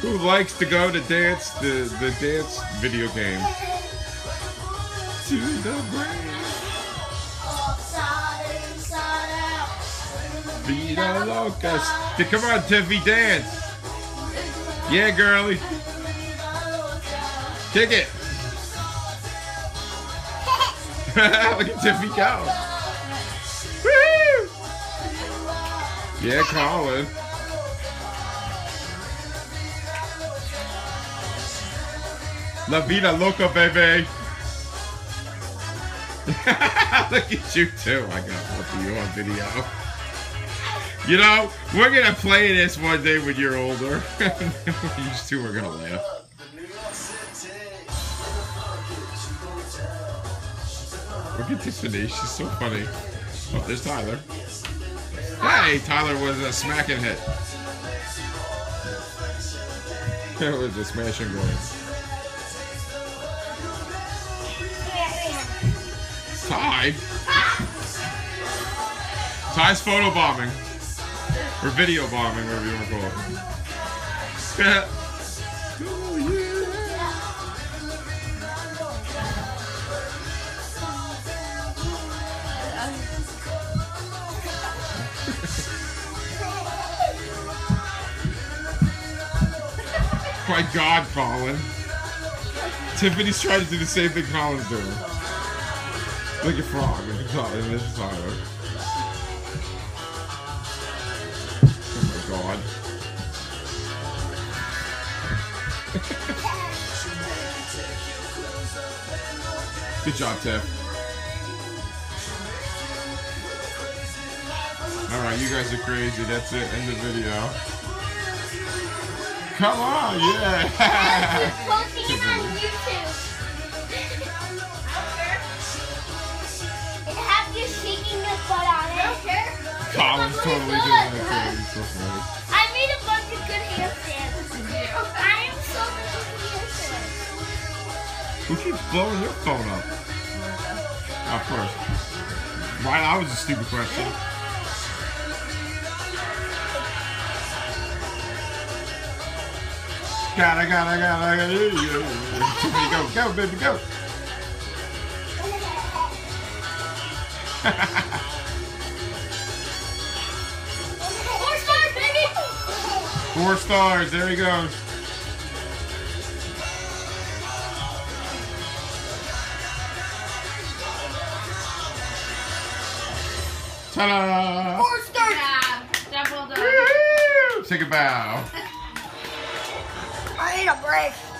Who likes to go to dance the the dance video game? To the brain. Vida Locas. Come on, Tiffy, dance. Yeah, girly. Kick it. Look at Tiffy go. Yeah, Colin. La vida loca, baby. Look at you too. I got both of you on video. You know, we're gonna play this one day when you're older. you two are gonna laugh. Look at Tiffany, she's so funny. Oh, there's Tyler. Hey, Tyler was a smacking hit. It was a smashing going. Ty? Ty's photo bombing. Or video bombing, whatever you want to call it. My God, Colin. Tiffany's trying to do the same thing Colin's doing. Look at Frog. Tyler. Oh my God. Good job, Tiff. Alright, you guys are crazy. That's it. End the video. Come on, yeah. Posting it on YouTube. It has you shaking your butt on it. Colin's totally doing that so funny. I made a bunch of good handstands. I am so good. Who keeps blowing your phone up? Of course. Right, that was a stupid question. Got it, got it, got it, got it. Tiffany, go, go, baby, go. Four stars, baby. Four stars, there he goes. Ta-da! Four stars. Yeah, double done. Woo! Take a bow. I need a break.